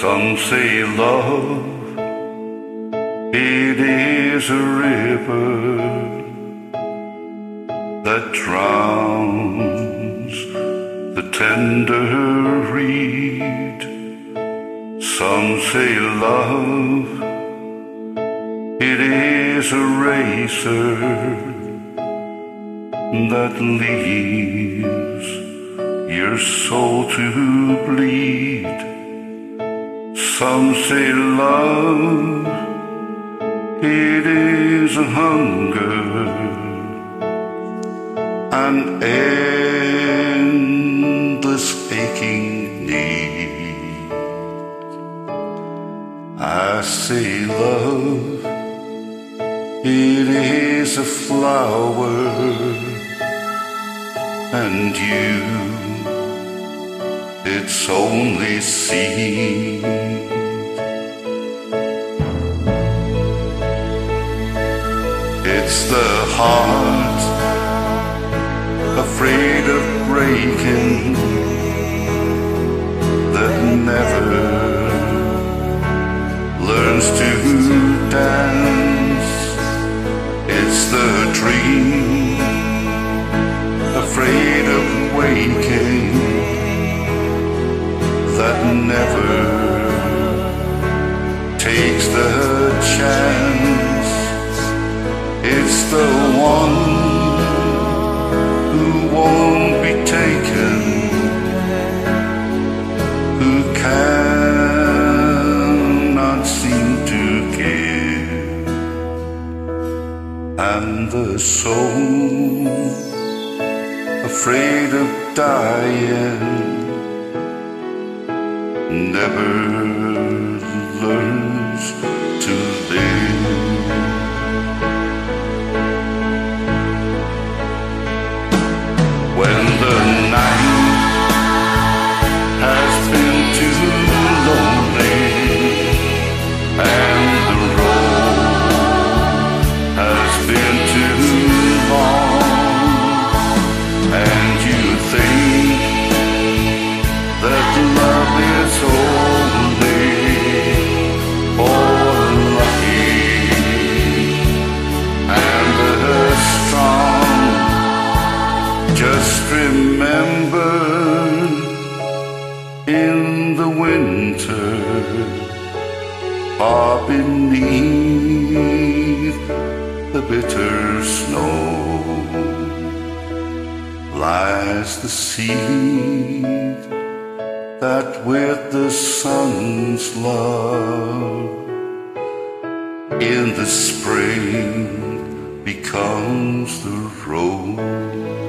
Some say love, it is a river that drowns the tender reed. Some say love, it is a razor that leaves your soul to bleed. Some say love, it is a hunger, an endless aching need. I say love, it is a flower, and you, its only seed. It's the heart afraid of breaking that never learns to dance. It's the dream afraid of waking that never takes the chance. It's the one who won't be taken, who cannot seem to give, and the soul afraid of dying never in the winter, far beneath the bitter snow, lies the seed that with the sun's love in the spring becomes the rose.